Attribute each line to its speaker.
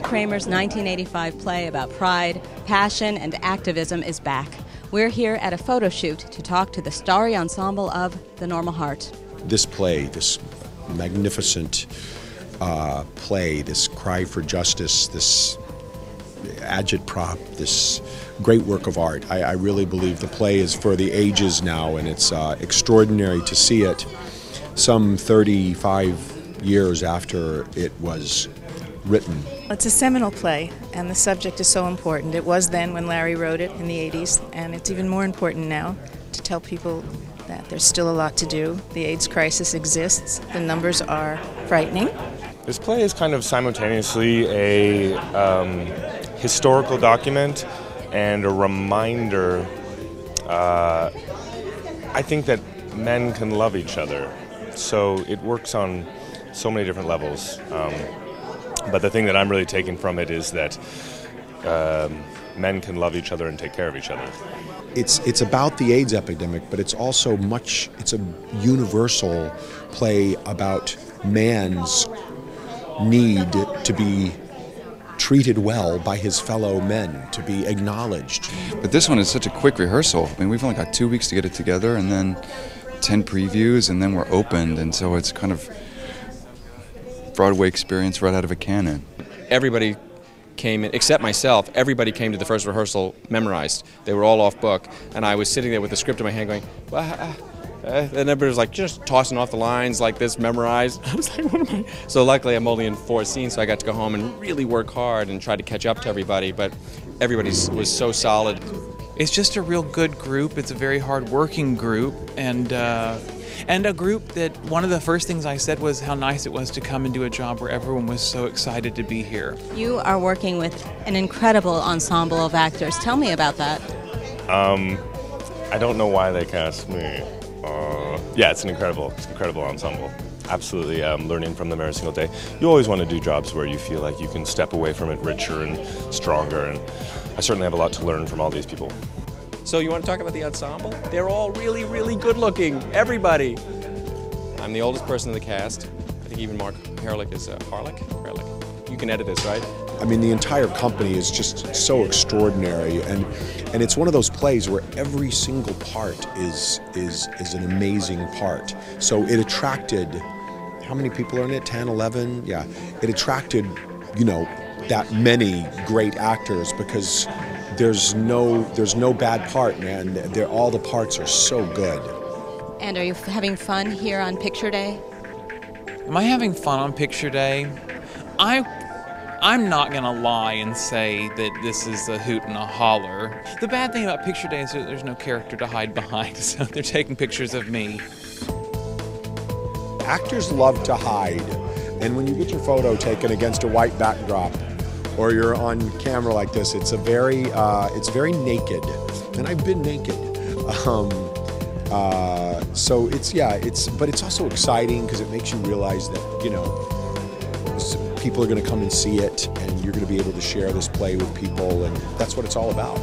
Speaker 1: Kramer's 1985 play about pride, passion, and activism is back. We're here at a photo shoot to talk to the starry ensemble of The Normal Heart.
Speaker 2: This play, this magnificent uh, play, this cry for justice, this agitprop, this great work of art. I, I, really believe the play is for the ages now, and it's uh, extraordinary to see it some 35 years after it was written.
Speaker 3: It's a seminal play, and the subject is so important. It was then when Larry wrote it in the 80s, and it's even more important now to tell people that there's still a lot to do. The AIDS crisis exists, the numbers are frightening.
Speaker 4: This play is kind of simultaneously a um, historical document and a reminder. Uh, I think that men can love each other, so it works on so many different levels. Um, but the thing that I'm really taking from it is that um, men can love each other and take care of each other.
Speaker 2: It's it's about the AIDS epidemic, but it's also much. It's a universal play about man's need to be treated well by his fellow men, to be acknowledged.
Speaker 5: But this one is such a quick rehearsal. I mean, we've only got two weeks to get it together, and then 10 previews, and then we're opened, and so it's kind of Broadway experience right out of a cannon.
Speaker 6: Everybody came in, except myself, everybody came to the first rehearsal memorized. They were all off book, and I was sitting there with the script in my hand going, well, uh, and everybody was like just tossing off the lines like this, memorized. I was like, what am I? So luckily, I'm only in four scenes, so I got to go home and really work hard and try to catch up to everybody. But everybody was so solid.
Speaker 7: It's just a real good group. It's a very hard-working group, and. Uh, and a group that one of the first things I said was how nice it was to come and do a job where everyone was so excited to be here.
Speaker 1: You are working with an incredible ensemble of actors. Tell me about that.
Speaker 4: Um, I don't know why they cast me. Uh, yeah, it's an incredible, it's an incredible ensemble. Absolutely, um, learning from them every single day. You always want to do jobs where you feel like you can step away from it richer and stronger, and I certainly have a lot to learn from all these people.
Speaker 6: So you want to talk about the ensemble? They're all really, really good looking. Everybody. I'm the oldest person in the cast. I think even Mark Harelik is uh, Harelik. Harelik. You can edit this, right?
Speaker 2: I mean, the entire company is just so extraordinary, and and it's one of those plays where every single part is is is an amazing part. So it attracted how many people are in it? 10, 11? Yeah, it attracted you know that many great actors because there's no there's no bad part, man. They're, all the parts are so good.
Speaker 1: And are you having fun here on Picture Day?
Speaker 7: Am I having fun on Picture Day? I I'm not gonna lie and say that this is a hoot and a holler. The bad thing about Picture Day is that there's no character to hide behind, so they're taking pictures of me.
Speaker 2: Actors love to hide, and when you get your photo taken against a white backdrop, or you're on camera like this, it's a very, uh, it's very naked, and I've been naked. Um, uh, so it's yeah, it's but it's also exciting because it makes you realize that you know people are going to come and see it, and you're going to be able to share this play with people, and that's what it's all about.